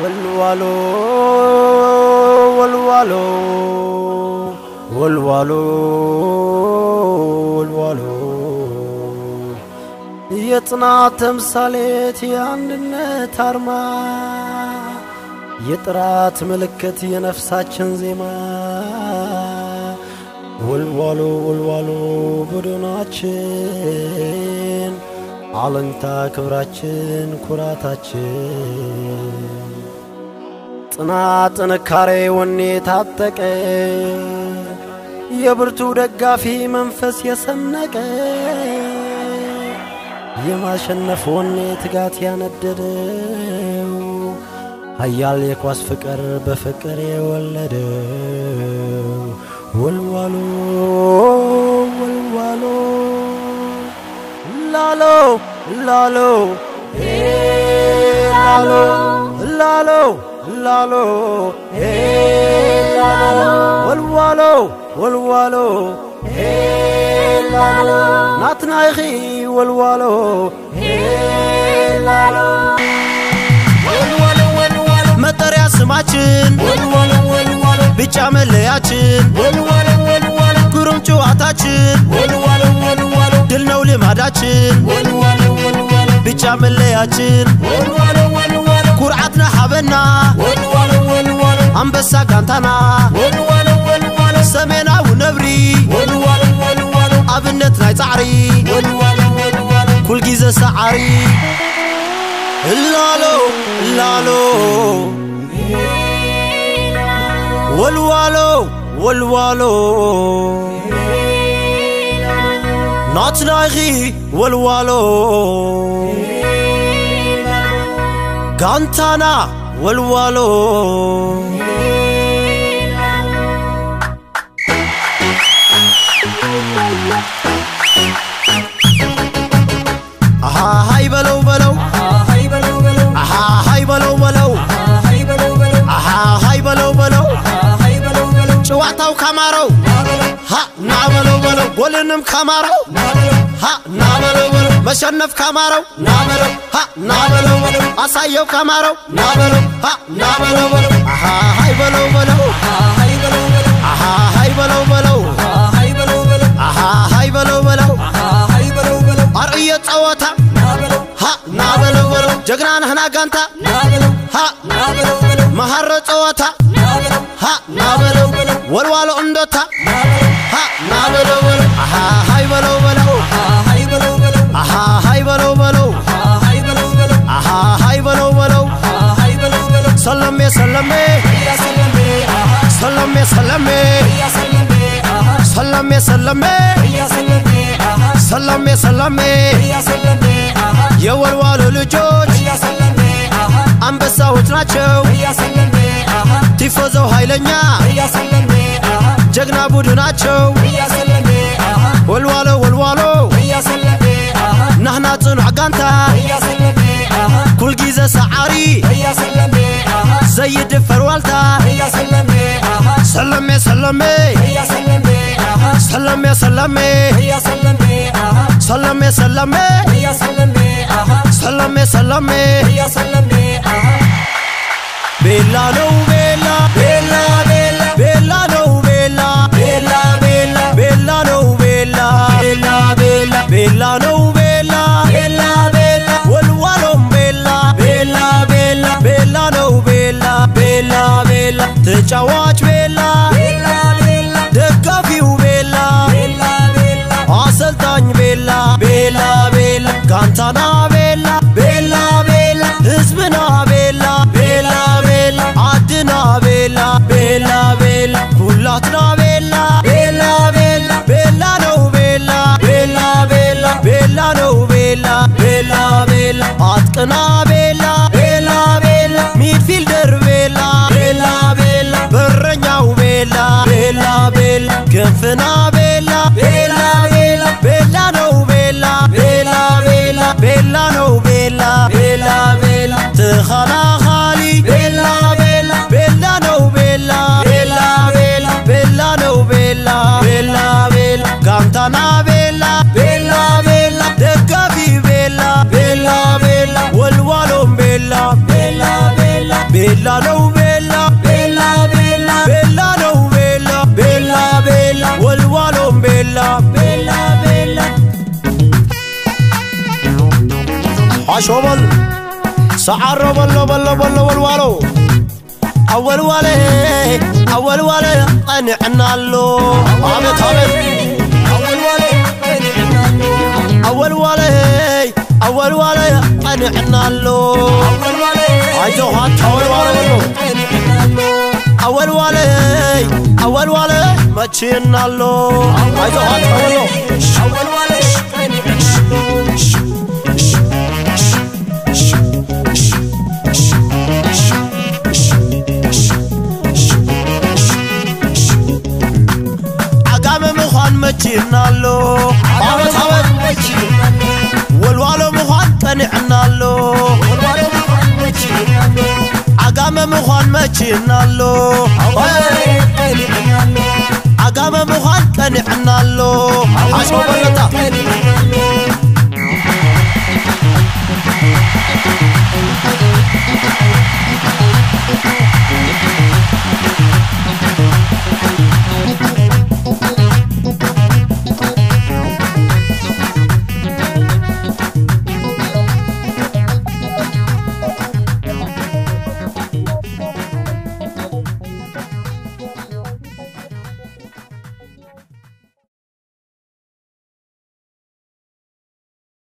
ወልዋሎ ወልዋሎ ወልዋሎ ወልዋሎ። የጽናት ተምሳሌት የአንድነት አርማ የጥራት ምልክት የነፍሳችን ዜማ። ወልዋሎ ወልዋሎ ቡድናችን አለኝታ ክብራችን ኩራታችን ጽናት ጥንካሬ ወኔ ታጠቀ። የብርቱ ደጋፊ መንፈስ የሰነቀ። የማሸነፍ ወኔ ትጋት ያነደደው። ኃያል የኳስ ፍቅር በፍቅር የወለደው። ወልዋሎ ወልዋሎ ላሎ ላሎ ላሎ ላሎ ላሎ ላሎ ወልዋሎ ወልዋሎ ላሎ ናትናይኺ ወልዋሎ ላሎ። መጠሪያ ስማችን ቢጫ መለያችን ግሩም ጨዋታችን ድል ነው ልማዳችን ቢጫ መለያችን ኩርዓትና ሓበና አንበሳ ጋንታና ሰሜናዊ ነብሪ ኣብነት ናይ ፃዕሪ ኩል ጊዜ ሰዓሪ እላሎ እላሎ ወልዋሎ ወልዋሎ ናትናይኺ ወልዋሎ غانتانا والوالو ها هاي بلو بلو هاي بلو بلو هاي بلو بلو هاي بلو بلو شواتاو كامارو ها بلو كامارو ها بلو መሸነፍ ካማረው ናበለው ናበለው በለው አሳየው ካማረው ናበለው ሀ በለው አሃ ሃይ በለው በለው አሃ ሃይ በለው በለው አሃ ሃይ በለው በለው አርዕየ ጸወታ ሀ ናበለው በለው ጀግና ነህና ጋንታ ሀ መሐረ ጸወታ ናበለው ወልዋሎ እንዶታ ሀ ናበለው በለው አሃ ሃይ በለው በለው። ሰለሜ ሰለሜ ሰለሜ ሰለሜ ሰለሜ ሰለሜ የወልዋሎ ልጆች አንበሳዎች ናቸው ቲፎዘው ኃይለኛ ጀግና ቡድናቸው ወልዋሎ ወልዋሎ ናህና ጽኑዕ ጋንታ ኩል ጊዜ ሰዓሪ ዘይድፈር ዋልታ Salame, salame. Ella salame, ajá. Salame, salame. Ella salame, ajá. Salame, salame. Ella salame, ajá. Salame, salame. Ella salame. ፍና ቤላ ቤላ ቤላ ቤላ ነው ቤላ ቤላ ቤላ ቤላ ነው ቤላ ቤላ ቤላ ተኸላኻሊ ቤላ ቤላ ቤላ ነው ቤላ ቤላ ቤላ ቤላ ነው ቤላ ቤላ ቤላ ጋንታና ቤላ ቤላ ቤላ ደጋፊ ቤላ ቤላ ቤላ ወልዋሎም ቤላ ቤላ ቤላ ቤላ ነው عشوبل سعر ربل ربل ربل ربل والو أول والي أول والي قنعنا له عبد عبد أول والي أول والي أول والي قنعنا له أول والي عجو هات أول والي أول والي أول والي ماتشينا له عجو هات أول والي. መቺናሎ ዓመት ዓመት ወልዋሎ ምዃን ጠኒዕናሎ ዓጋመ ምዃን መቺናሎ ዓጋመ ምዃን ጠኒዕናሎ አስበበለጠ